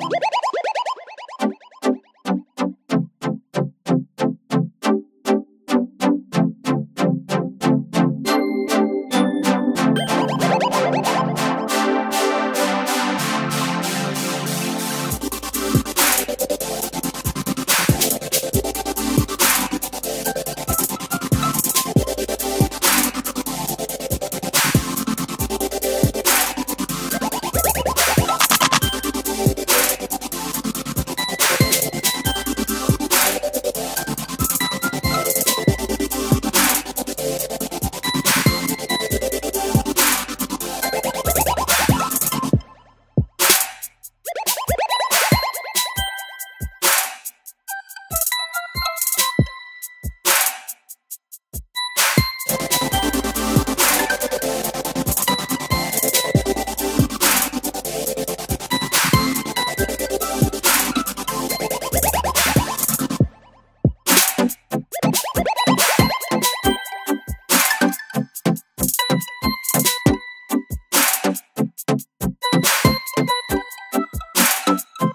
Woo! Thank